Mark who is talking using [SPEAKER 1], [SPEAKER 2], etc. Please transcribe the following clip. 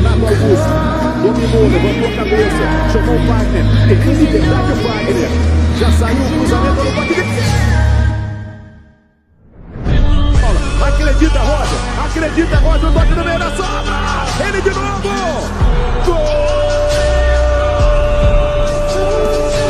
[SPEAKER 1] Renato Augusto. Dominou, levantou a cabeça. Chamou o Wagner. Tem liberdade o Wagner. Já saiu o cruzamento no bate Acredita, Roger. Acredita, Roger. O bate no meio da